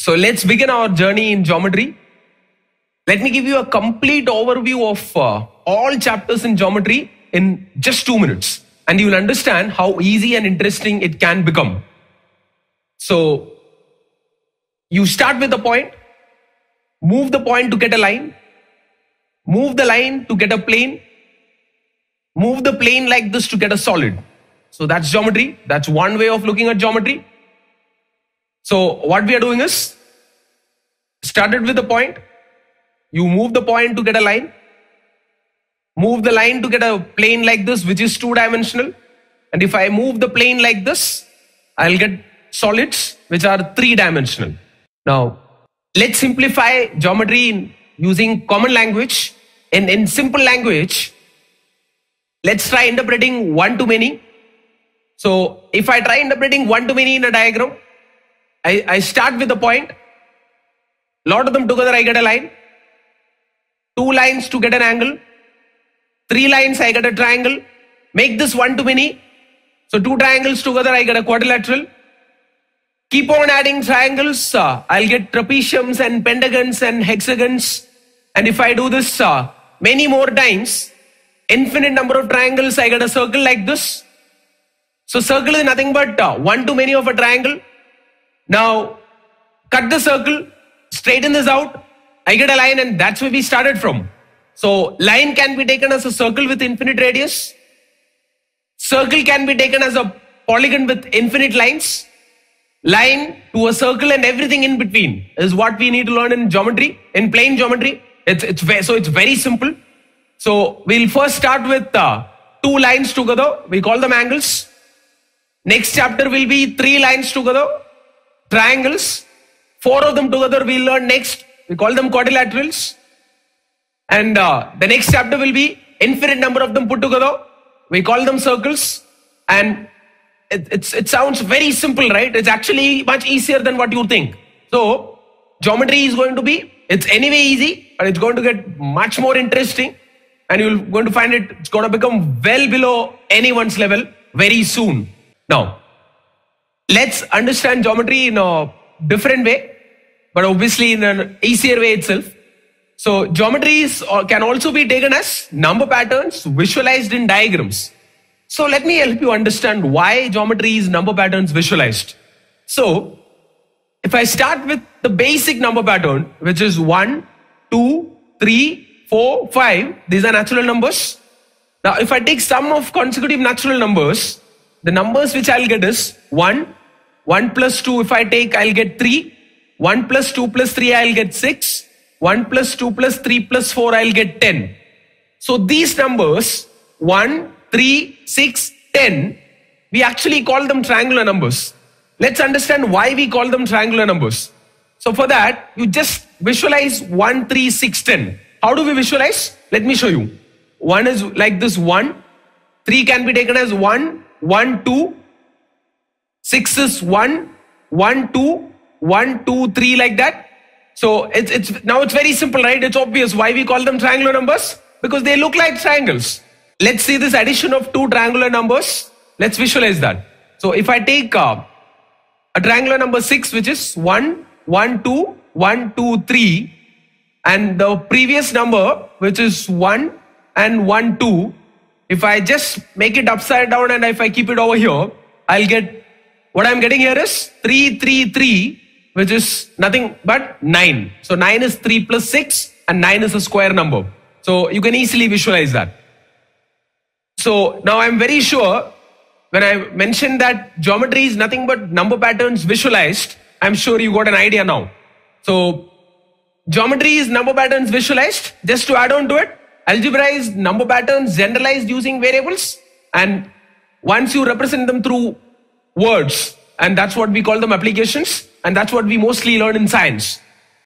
So let's begin our journey in geometry. Let me give you a complete overview of uh, all chapters in geometry in just two minutes. And you will understand how easy and interesting it can become. So you start with a point, move the point to get a line, move the line to get a plane, move the plane like this to get a solid. So that's geometry. That's one way of looking at geometry. So what we are doing is started with a point. You move the point to get a line. Move the line to get a plane like this, which is two dimensional. And if I move the plane like this, I'll get solids, which are three dimensional. Now, let's simplify geometry in using common language. In, in simple language, let's try interpreting one to many. So if I try interpreting one to many in a diagram, I, I start with a point. Lot of them together, I get a line. Two lines to get an angle. Three lines, I get a triangle. Make this one to many. So two triangles together, I get a quadrilateral. Keep on adding triangles. Uh, I'll get trapeziums and pentagons and hexagons. And if I do this uh, many more times, infinite number of triangles, I get a circle like this. So circle is nothing but uh, one to many of a triangle. Now, cut the circle, straighten this out. I get a line and that's where we started from. So line can be taken as a circle with infinite radius. Circle can be taken as a polygon with infinite lines. Line to a circle and everything in between is what we need to learn in geometry, in plane geometry. It's, it's so it's very simple. So we'll first start with uh, two lines together. We call them angles. Next chapter will be three lines together, triangles. Four of them together we'll learn next. We call them quadrilaterals. And uh, the next chapter will be infinite number of them put together. We call them circles. And it, it's, it sounds very simple, right? It's actually much easier than what you think. So geometry is going to be, it's anyway easy, but it's going to get much more interesting. And you're going to find it, it's going to become well below anyone's level very soon. Now, let's understand geometry in a different way, but obviously in an easier way itself. So geometries can also be taken as number patterns visualized in diagrams. So let me help you understand why geometry is number patterns visualized. So if I start with the basic number pattern, which is 1, 2, 3, 4, 5, these are natural numbers. Now if I take sum of consecutive natural numbers, the numbers which I'll get is 1, 1 plus 2 if I take I'll get 3, 1 plus 2 plus 3 I'll get 6, 1 plus 2 plus 3 plus 4 I'll get 10. So these numbers 1, 3, 6, 10 we actually call them triangular numbers. Let's understand why we call them triangular numbers. So for that you just visualize 1, 3, 6, 10. How do we visualize? Let me show you. 1 is like this 1, 3 can be taken as 1, 1, 2, 6 is 1, 1, 2, 1, 2, 3 like that. So it's, it's now it's very simple, right? It's obvious why we call them triangular numbers because they look like triangles. Let's see this addition of two triangular numbers. Let's visualize that. So if I take uh, a triangular number 6 which is 1, 1, 2, 1, 2, 3 and the previous number which is 1 and 1, 2 if I just make it upside down and if I keep it over here, I'll get what I'm getting here is 3, 3, 3, which is nothing but 9. So 9 is 3 plus 6 and 9 is a square number. So you can easily visualize that. So now I'm very sure when I mentioned that geometry is nothing but number patterns visualized, I'm sure you got an idea now. So geometry is number patterns visualized. Just to add on to it, Algebra is number patterns generalized using variables and once you represent them through words and that's what we call them applications and that's what we mostly learn in science.